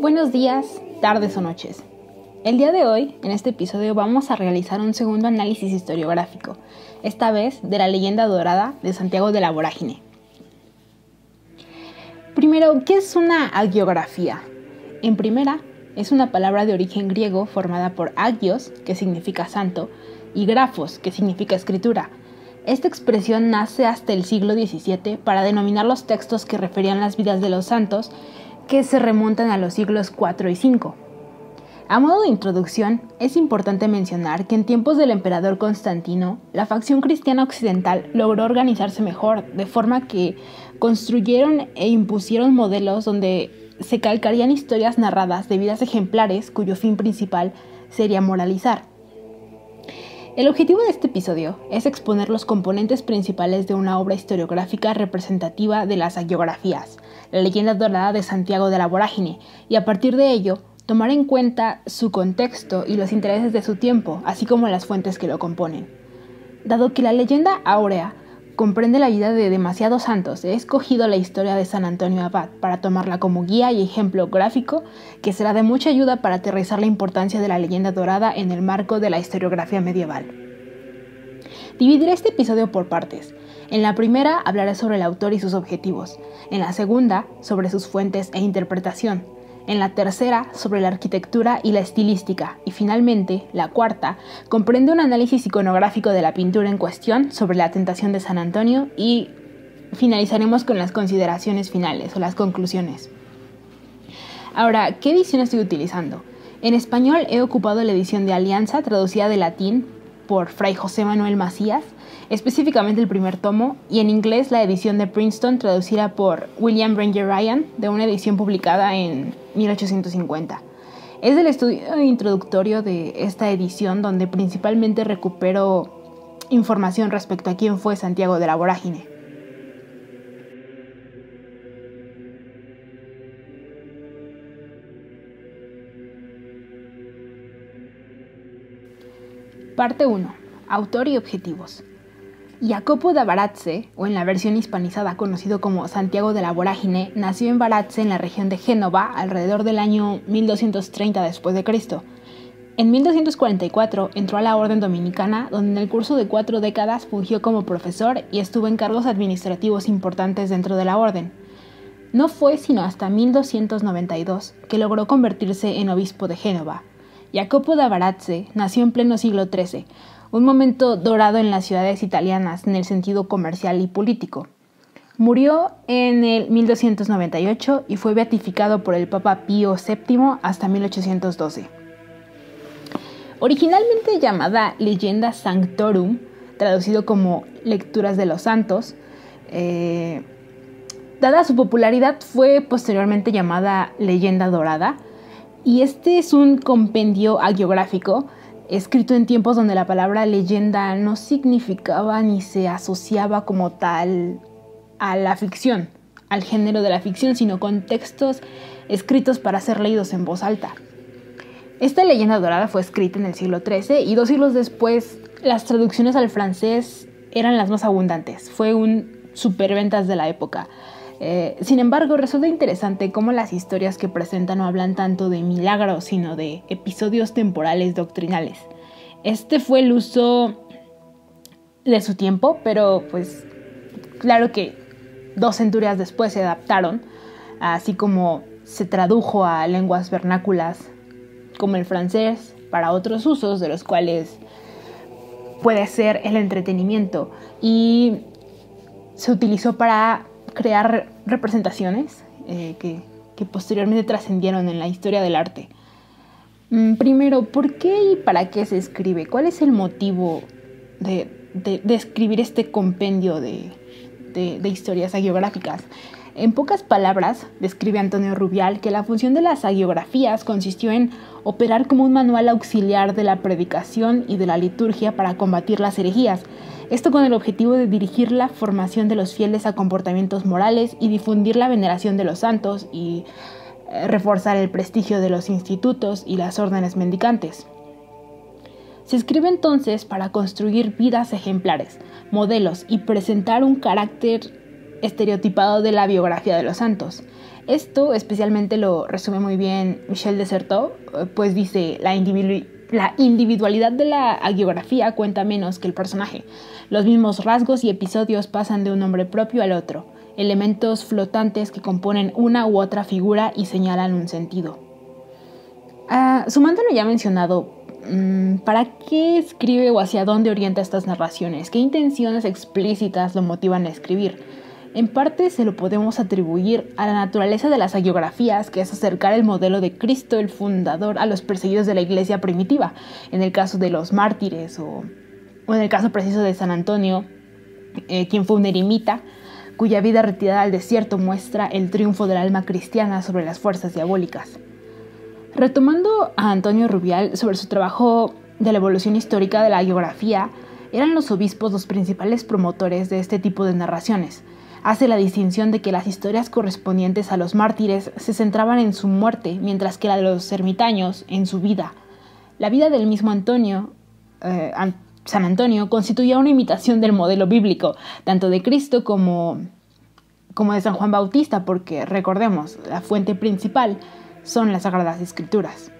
Buenos días, tardes o noches. El día de hoy, en este episodio, vamos a realizar un segundo análisis historiográfico, esta vez de la leyenda dorada de Santiago de la Vorágine. Primero, ¿qué es una agiografía? En primera, es una palabra de origen griego formada por agios, que significa santo, y grafos, que significa escritura. Esta expresión nace hasta el siglo XVII para denominar los textos que referían las vidas de los santos que se remontan a los siglos IV y V. A modo de introducción, es importante mencionar que en tiempos del emperador Constantino, la facción cristiana occidental logró organizarse mejor, de forma que construyeron e impusieron modelos donde se calcarían historias narradas de vidas ejemplares cuyo fin principal sería moralizar. El objetivo de este episodio es exponer los componentes principales de una obra historiográfica representativa de las agiografías, la leyenda dorada de Santiago de la Vorágine, y a partir de ello, tomar en cuenta su contexto y los intereses de su tiempo, así como las fuentes que lo componen. Dado que la leyenda áurea comprende la vida de demasiados santos, he escogido la historia de San Antonio Abad para tomarla como guía y ejemplo gráfico que será de mucha ayuda para aterrizar la importancia de la leyenda dorada en el marco de la historiografía medieval. Dividiré este episodio por partes. En la primera hablaré sobre el autor y sus objetivos, en la segunda sobre sus fuentes e interpretación, en la tercera sobre la arquitectura y la estilística, y finalmente, la cuarta, comprende un análisis iconográfico de la pintura en cuestión sobre la tentación de San Antonio y finalizaremos con las consideraciones finales o las conclusiones. Ahora, ¿qué edición estoy utilizando? En español he ocupado la edición de Alianza, traducida de latín por Fray José Manuel Macías, específicamente el primer tomo, y en inglés la edición de Princeton traducida por William Ranger Ryan, de una edición publicada en 1850. Es el estudio introductorio de esta edición donde principalmente recupero información respecto a quién fue Santiago de la Vorágine. Parte 1. Autor y objetivos. Jacopo da Baratze, o en la versión hispanizada conocido como Santiago de la Vorágine, nació en Baratze en la región de Génova alrededor del año 1230 después de Cristo. En 1244 entró a la Orden Dominicana, donde en el curso de cuatro décadas fungió como profesor y estuvo en cargos administrativos importantes dentro de la Orden. No fue sino hasta 1292 que logró convertirse en obispo de Génova. Jacopo da Baratze nació en pleno siglo XIII, un momento dorado en las ciudades italianas en el sentido comercial y político. Murió en el 1298 y fue beatificado por el Papa Pío VII hasta 1812. Originalmente llamada Leyenda Sanctorum, traducido como Lecturas de los Santos, eh, dada su popularidad fue posteriormente llamada Leyenda Dorada, y este es un compendio agiográfico escrito en tiempos donde la palabra leyenda no significaba ni se asociaba como tal a la ficción, al género de la ficción, sino con textos escritos para ser leídos en voz alta. Esta leyenda dorada fue escrita en el siglo XIII y dos siglos después las traducciones al francés eran las más abundantes. Fue un superventas de la época. Eh, sin embargo, resulta interesante cómo las historias que presentan no hablan tanto de milagros, sino de episodios temporales doctrinales. Este fue el uso de su tiempo, pero pues claro que dos centurias después se adaptaron, así como se tradujo a lenguas vernáculas como el francés para otros usos, de los cuales puede ser el entretenimiento, y se utilizó para crear representaciones eh, que, posteriormente trascendieron en la historia del arte. Mm, primero, ¿por qué y para qué se escribe? ¿Cuál es el motivo de, escribir este compendio de, historias agiográficas? En pocas palabras, describe Antonio Rubial que la función de las agiografías consistió en operar como un manual auxiliar de la predicación y de la liturgia para combatir las herejías, esto con el objetivo de dirigir la formación de los fieles a comportamientos morales y difundir la veneración de los santos y eh, reforzar el prestigio de los institutos y las órdenes mendicantes. Se escribe entonces para construir vidas ejemplares, modelos y presentar un carácter estereotipado de la biografía de los santos. Esto especialmente lo resume muy bien Michel Desertot, eh, pues dice, la, la individualidad de la hagiografía cuenta menos que el personaje. Los mismos rasgos y episodios pasan de un nombre propio al otro, elementos flotantes que componen una u otra figura y señalan un sentido. Uh, sumando lo ya mencionado, mm, ¿para qué escribe o hacia dónde orienta estas narraciones? ¿Qué intenciones explícitas lo motivan a escribir? En parte se lo podemos atribuir a la naturaleza de las hagiografías, que es acercar el modelo de Cristo, el fundador, a los perseguidos de la iglesia primitiva, en el caso de los mártires o, en el caso preciso de San Antonio, eh, quien fue un eremita, cuya vida retirada al desierto muestra el triunfo del alma cristiana sobre las fuerzas diabólicas. Retomando a Antonio Rubial sobre su trabajo de la evolución histórica de la hagiografía, eran los obispos los principales promotores de este tipo de narraciones, hace la distinción de que las historias correspondientes a los mártires se centraban en su muerte, mientras que la de los ermitaños en su vida. La vida del mismo Antonio, eh, San Antonio, constituía una imitación del modelo bíblico, tanto de Cristo como, como de San Juan Bautista, porque recordemos, la fuente principal son las Sagradas Escrituras.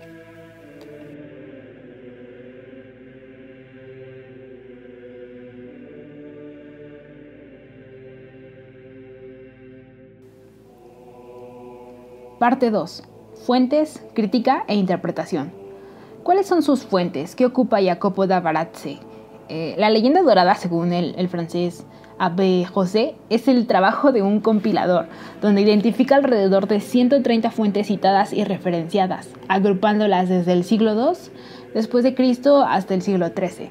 Parte 2. Fuentes, crítica e interpretación. ¿Cuáles son sus fuentes? ¿Qué ocupa Jacopo da Barazze? Eh, la leyenda dorada, según el, el francés Abbé José, es el trabajo de un compilador, donde identifica alrededor de 130 fuentes citadas y referenciadas, agrupándolas desde el siglo II después de Cristo hasta el siglo XIII.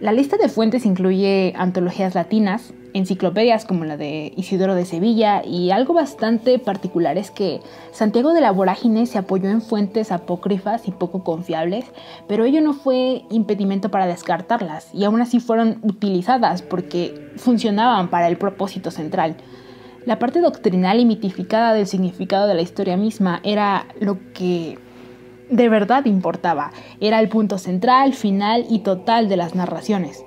La lista de fuentes incluye antologías latinas, enciclopedias como la de Isidoro de Sevilla y algo bastante particular es que Santiago de la Vorágine se apoyó en fuentes apócrifas y poco confiables, pero ello no fue impedimento para descartarlas y aún así fueron utilizadas porque funcionaban para el propósito central. La parte doctrinal y mitificada del significado de la historia misma era lo que de verdad importaba, era el punto central, final y total de las narraciones.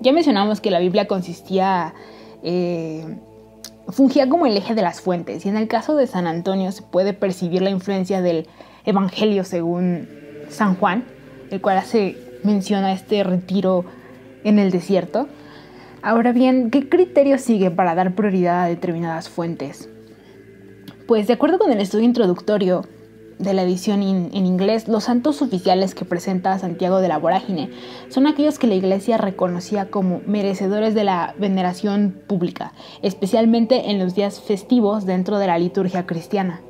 Ya mencionamos que la Biblia consistía, eh, fungía como el eje de las fuentes y en el caso de San Antonio se puede percibir la influencia del Evangelio según San Juan, el cual hace mención a este retiro en el desierto. Ahora bien, ¿qué criterio sigue para dar prioridad a determinadas fuentes? Pues de acuerdo con el estudio introductorio, de la edición en inglés, los santos oficiales que presenta Santiago de la Vorágine son aquellos que la Iglesia reconocía como merecedores de la veneración pública, especialmente en los días festivos dentro de la liturgia cristiana.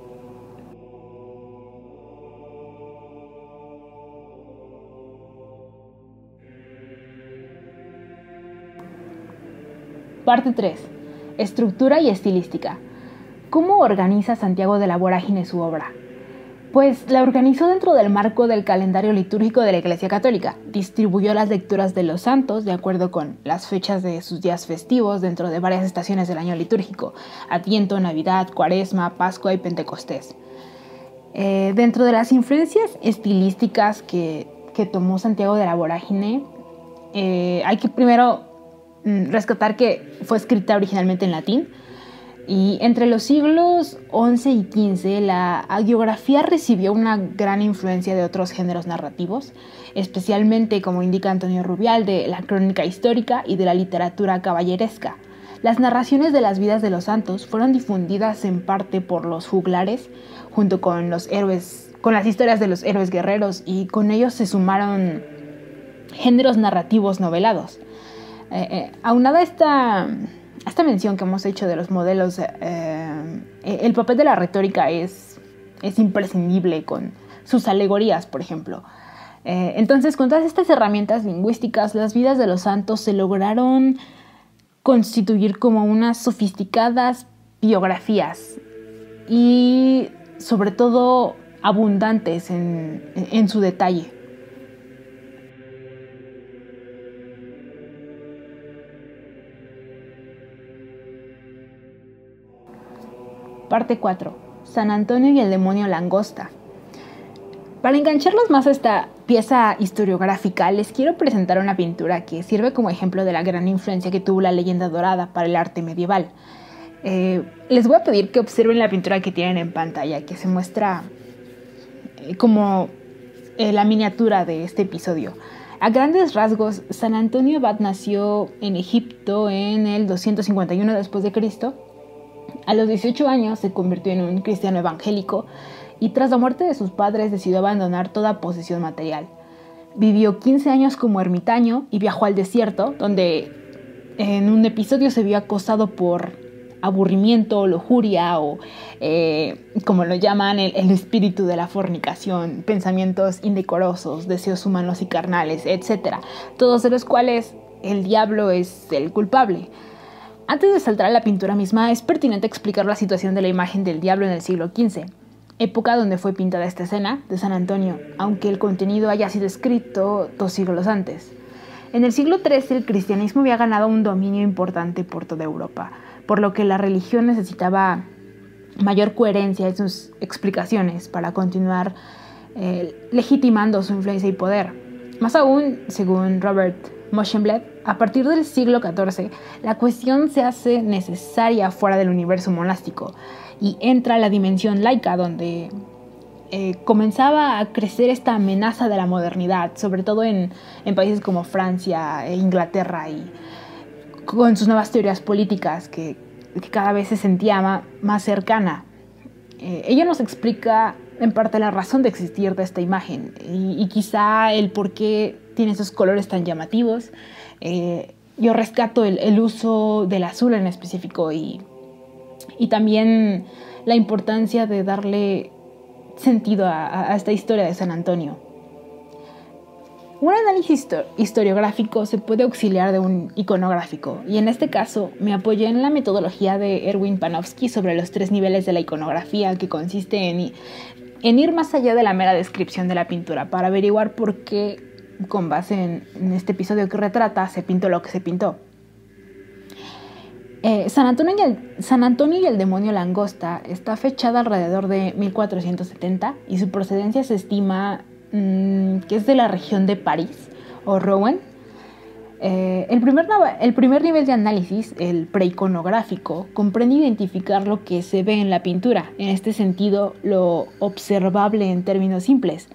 Parte 3. Estructura y estilística. ¿Cómo organiza Santiago de la Vorágine su obra? Pues la organizó dentro del marco del calendario litúrgico de la Iglesia Católica. Distribuyó las lecturas de los santos de acuerdo con las fechas de sus días festivos dentro de varias estaciones del año litúrgico, Adviento, Navidad, Cuaresma, Pascua y Pentecostés. Eh, dentro de las influencias estilísticas que, tomó Santiago de la Vorágine, eh, hay que primero mm, rescatar que fue escrita originalmente en latín, y entre los siglos XI y XV, la hagiografía recibió una gran influencia de otros géneros narrativos, especialmente, como indica Antonio Rubial, de la crónica histórica y de la literatura caballeresca. Las narraciones de las vidas de los santos fueron difundidas en parte por los juglares, junto con los héroes, con las historias de los héroes guerreros, y con ellos se sumaron géneros narrativos novelados. Eh, eh, aunada esta esta mención que hemos hecho de los modelos, eh, eh, el papel de la retórica es, es imprescindible con sus alegorías, por ejemplo. Eh, entonces, con todas estas herramientas lingüísticas, las vidas de los santos se lograron constituir como unas sofisticadas biografías y sobre todo abundantes en su detalle. Parte 4. San Antonio y el demonio langosta. Para engancharlos más a esta pieza historiográfica, les quiero presentar una pintura que sirve como ejemplo de la gran influencia que tuvo la leyenda dorada para el arte medieval. Eh, les voy a pedir que observen la pintura que tienen en pantalla, que se muestra eh, como eh, la miniatura de este episodio. A grandes rasgos, San Antonio Abad nació en Egipto en el 251 después de Cristo. A los 18 años se convirtió en un cristiano evangélico y tras la muerte de sus padres decidió abandonar toda posesión material. Vivió 15 años como ermitaño y viajó al desierto, donde en un episodio se vio acosado por aburrimiento, lujuria o, eh, como lo llaman, el, el, espíritu de la fornicación, pensamientos indecorosos, deseos humanos y carnales, etc. Todos de los cuales el diablo es el culpable. Antes de saltar a la pintura misma, es pertinente explicar la situación de la imagen del diablo en el siglo XV época donde fue pintada esta escena de San Antonio, aunque el contenido haya sido escrito dos siglos antes. En el siglo XIII el cristianismo había ganado un dominio importante por toda Europa, por lo que la religión necesitaba mayor coherencia en sus explicaciones para continuar eh, legitimando su influencia y poder. Más aún, según Robert Moschenblatt, a partir del siglo XIV, la cuestión se hace necesaria fuera del universo monástico y entra la dimensión laica donde eh, comenzaba a crecer esta amenaza de la modernidad, sobre todo en, países como Francia e Inglaterra y con sus nuevas teorías políticas que, cada vez se sentía más, cercana. Eh, ella nos explica en parte la razón de existir de esta imagen y, quizá el por qué tiene esos colores tan llamativos. Eh, yo rescato el, uso del azul en específico y y también la importancia de darle sentido a, esta historia de San Antonio. Un análisis historiográfico se puede auxiliar de un iconográfico, y en este caso me apoyé en la metodología de Erwin Panofsky sobre los tres niveles de la iconografía, que consiste en, en ir más allá de la mera descripción de la pintura, para averiguar por qué, con base en este episodio que retrata, se pintó lo que se pintó. Eh, San, Antonio y el, demonio langosta está fechada alrededor de 1470 y su procedencia se estima mm, que es de la región de París o Rouen. Eh, el, primer, nivel de análisis, el preiconográfico, comprende identificar lo que se ve en la pintura, en este sentido lo observable en términos simples.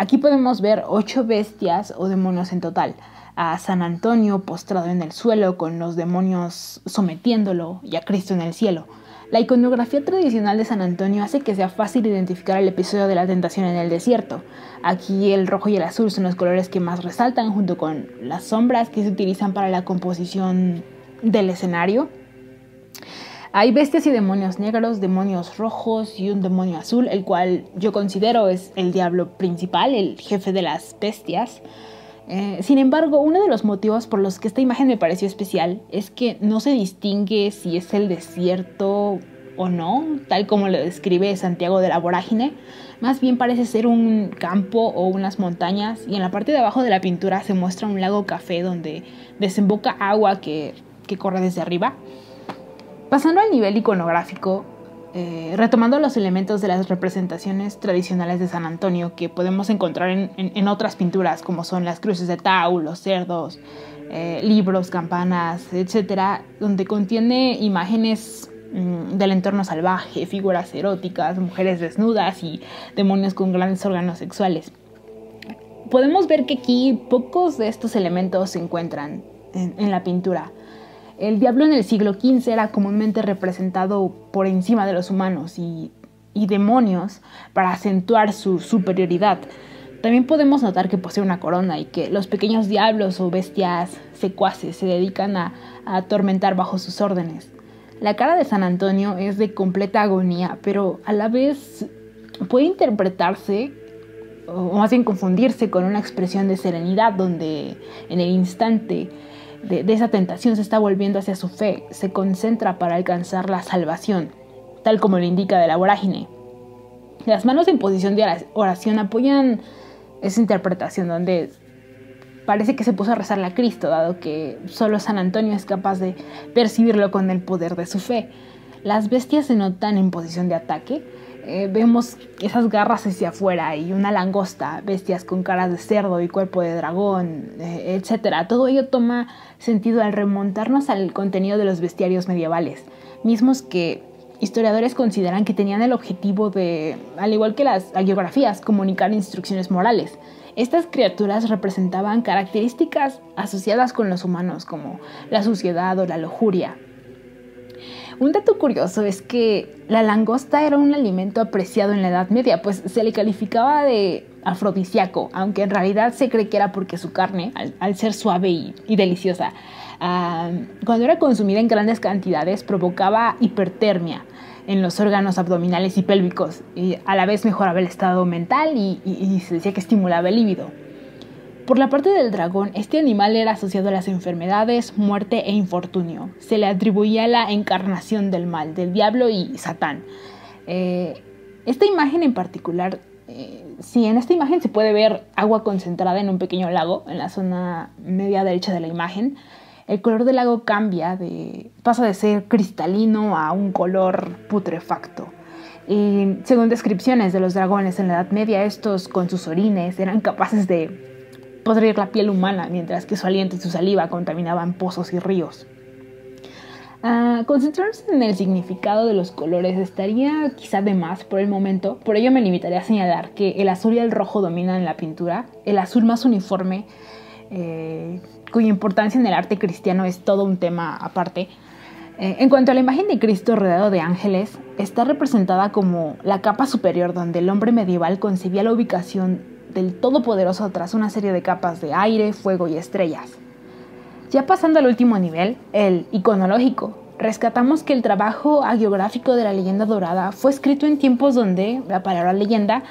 Aquí podemos ver ocho bestias o demonios en total a San Antonio postrado en el suelo con los demonios sometiéndolo y a Cristo en el cielo. La iconografía tradicional de San Antonio hace que sea fácil identificar el episodio de la tentación en el desierto. Aquí el rojo y el azul son los colores que más resaltan junto con las sombras que se utilizan para la composición del escenario. Hay bestias y demonios negros, demonios rojos y un demonio azul, el cual yo considero es el diablo principal, el jefe de las bestias. Eh, sin embargo, uno de los motivos por los que esta imagen me pareció especial es que no se distingue si es el desierto o no, tal como lo describe Santiago de la Vorágine. Más bien parece ser un campo o unas montañas y en la parte de abajo de la pintura se muestra un lago café donde desemboca agua que corre desde arriba. Pasando al nivel iconográfico, eh, retomando los elementos de las representaciones tradicionales de San Antonio que podemos encontrar en, otras pinturas, como son las cruces de Tau, los cerdos, eh, libros, campanas, etcétera, donde contiene imágenes mm, del entorno salvaje, figuras eróticas, mujeres desnudas y demonios con grandes órganos sexuales. Podemos ver que aquí pocos de estos elementos se encuentran en la pintura. El diablo en el siglo XV era comúnmente representado por encima de los humanos y, demonios para acentuar su superioridad. También podemos notar que posee una corona y que los pequeños diablos o bestias secuaces se dedican a, atormentar bajo sus órdenes. La cara de San Antonio es de completa agonía, pero a la vez puede interpretarse o más bien confundirse con una expresión de serenidad donde en el instante de, esa tentación se está volviendo hacia su fe, se concentra para alcanzar la salvación, tal como lo indica de la vorágine. Las manos en posición de oración apoyan esa interpretación donde parece que se puso a rezarle a Cristo, dado que solo San Antonio es capaz de percibirlo con el poder de su fe. Las bestias se notan en posición de ataque, eh, vemos esas garras hacia afuera y una langosta, bestias con caras de cerdo y cuerpo de dragón, eh, etc. Todo ello toma sentido al remontarnos al contenido de los bestiarios medievales, mismos que historiadores consideran que tenían el objetivo de, al igual que las geografías, comunicar instrucciones morales. Estas criaturas representaban características asociadas con los humanos como la suciedad o la lujuria. Un dato curioso es que la langosta era un alimento apreciado en la Edad Media, pues se le calificaba de afrodisíaco, aunque en realidad se cree que era porque su carne, al, ser suave y, deliciosa, cuando era consumida en grandes cantidades provocaba hipertermia, en los órganos abdominales y pélvicos, y a la vez mejoraba el estado mental y, se decía que estimulaba el líbido. Por la parte del dragón, este animal era asociado a las enfermedades, muerte e infortunio. Se le atribuía la encarnación del mal, del diablo y Satán. Eh, esta imagen en particular, eh, sí, en esta imagen se puede ver agua concentrada en un pequeño lago, en la zona media derecha de la imagen, el color del lago cambia, de, pasa de ser cristalino a un color putrefacto. Y según descripciones de los dragones en la Edad Media, estos con sus orines eran capaces de podrir la piel humana, mientras que su aliento y su saliva contaminaban pozos y ríos. Uh, concentrarse en el significado de los colores estaría quizá de más por el momento, por ello me limitaré a señalar que el azul y el rojo dominan en la pintura, el azul más uniforme eh, cuya importancia en el arte cristiano es todo un tema aparte. Eh, en cuanto a la imagen de Cristo rodeado de ángeles, está representada como la capa superior donde el hombre medieval concebía la ubicación del Todopoderoso tras una serie de capas de aire, fuego y estrellas. Ya pasando al último nivel, el iconológico, rescatamos que el trabajo agiográfico de la leyenda dorada fue escrito en tiempos donde la palabra leyenda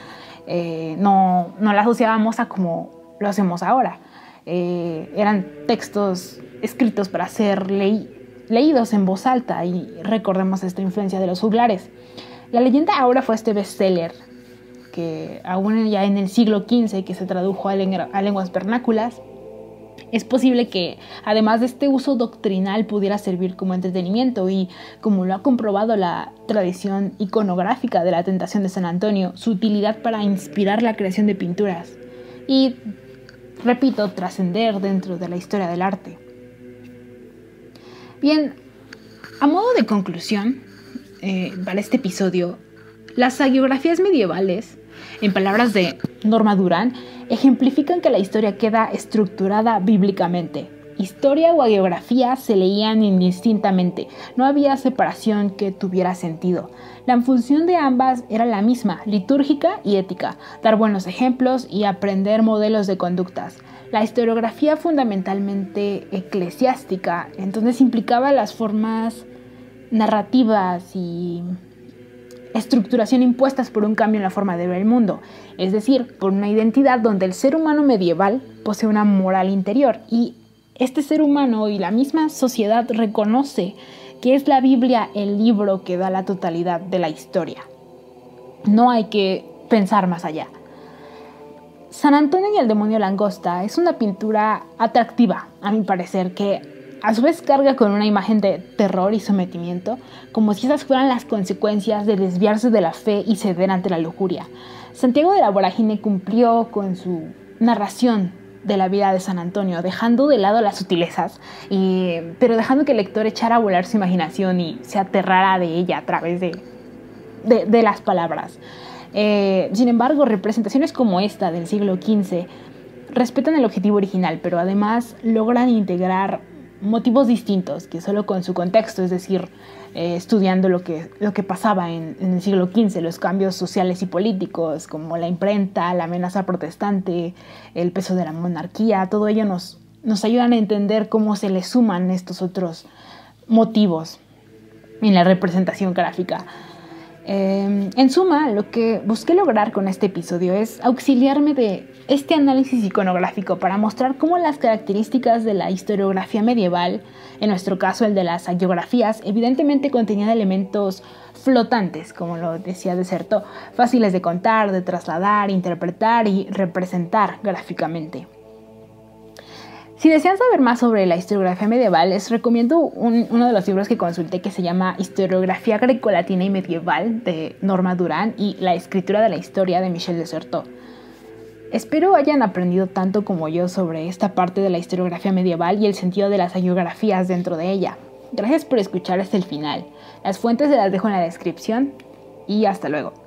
eh, no, no la asociábamos a como lo hacemos ahora. Eh, eran textos escritos para ser leídos en voz alta y recordemos esta influencia de los juglares. La leyenda ahora fue este bestseller que aún ya en el siglo XV que se tradujo a, lenguas vernáculas, es posible que, además de este uso doctrinal, pudiera servir como entretenimiento y, como lo ha comprobado la tradición iconográfica de la tentación de San Antonio, su utilidad para inspirar la creación de pinturas. Y repito, trascender dentro de la historia del arte. Bien, a modo de conclusión eh, para este episodio, las hagiografías medievales, en palabras de Norma Durán, ejemplifican que la historia queda estructurada bíblicamente. Historia o hagiografía se leían indistintamente, no había separación que tuviera sentido. La función de ambas era la misma, litúrgica y ética, dar buenos ejemplos y aprender modelos de conductas. La historiografía fundamentalmente eclesiástica, entonces implicaba las formas narrativas y estructuración impuestas por un cambio en la forma de ver el mundo, es decir, por una identidad donde el ser humano medieval posee una moral interior y este ser humano y la misma sociedad reconoce que es la Biblia el libro que da la totalidad de la historia. No hay que pensar más allá. San Antonio y el demonio langosta es una pintura atractiva, a mi parecer, que a su vez carga con una imagen de terror y sometimiento, como si esas fueran las consecuencias de desviarse de la fe y ceder ante la lujuria. Santiago de la Vorágine cumplió con su narración de la vida de San Antonio, dejando de lado las sutilezas, pero dejando que el lector echara a volar su imaginación y se aterrara de ella a través de, de, las palabras. Eh, sin embargo, representaciones como esta del siglo XV respetan el objetivo original, pero además logran integrar motivos distintos que solo con su contexto, es decir, eh, estudiando lo que, lo que pasaba en, el siglo XV, los cambios sociales y políticos, como la imprenta, la amenaza protestante, el peso de la monarquía, todo ello nos, nos ayudan a entender cómo se le suman estos otros motivos en la representación gráfica. Em, en suma, lo que busqué lograr con este episodio es auxiliarme de este análisis iconográfico para mostrar cómo las características de la historiografía medieval, en nuestro caso el de las hagiografías, evidentemente contenían elementos flotantes, como lo decía Deserto, fáciles de contar, de trasladar, interpretar y representar gráficamente. Si desean saber más sobre la historiografía medieval, les recomiendo uno de los libros que consulté que se llama Historiografía Grecolatina y Medieval de Norma Durán y La escritura de la historia de Michel Desertot. Espero hayan aprendido tanto como yo sobre esta parte de la historiografía medieval y el sentido de las hagiografías dentro de ella. Gracias por escuchar hasta el final. Las fuentes se las dejo en la descripción y hasta luego.